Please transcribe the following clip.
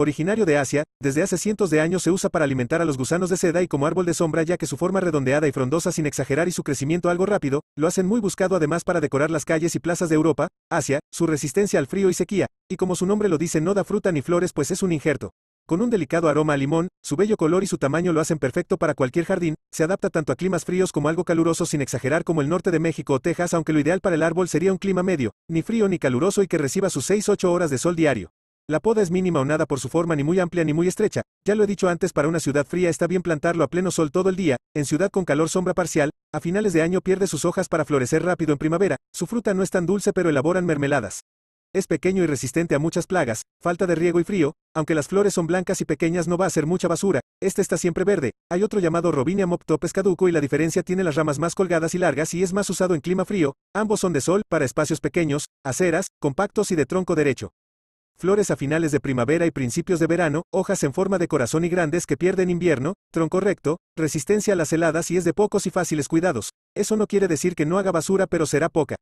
Originario de Asia, desde hace cientos de años se usa para alimentar a los gusanos de seda y como árbol de sombra ya que su forma redondeada y frondosa sin exagerar y su crecimiento algo rápido, lo hacen muy buscado además para decorar las calles y plazas de Europa, Asia, su resistencia al frío y sequía, y como su nombre lo dice no da fruta ni flores pues es un injerto. Con un delicado aroma a limón, su bello color y su tamaño lo hacen perfecto para cualquier jardín, se adapta tanto a climas fríos como algo caluroso sin exagerar como el norte de México o Texas aunque lo ideal para el árbol sería un clima medio, ni frío ni caluroso y que reciba sus 6-8 horas de sol diario. La poda es mínima o nada por su forma ni muy amplia ni muy estrecha, ya lo he dicho antes para una ciudad fría está bien plantarlo a pleno sol todo el día, en ciudad con calor sombra parcial, a finales de año pierde sus hojas para florecer rápido en primavera, su fruta no es tan dulce pero elaboran mermeladas. Es pequeño y resistente a muchas plagas, falta de riego y frío, aunque las flores son blancas y pequeñas no va a ser mucha basura, este está siempre verde, hay otro llamado Robinia moptopes caduco y la diferencia tiene las ramas más colgadas y largas y es más usado en clima frío, ambos son de sol, para espacios pequeños, aceras, compactos y de tronco derecho. Flores a finales de primavera y principios de verano, hojas en forma de corazón y grandes que pierden invierno, tronco recto, resistencia a las heladas y es de pocos y fáciles cuidados. Eso no quiere decir que no haga basura pero será poca.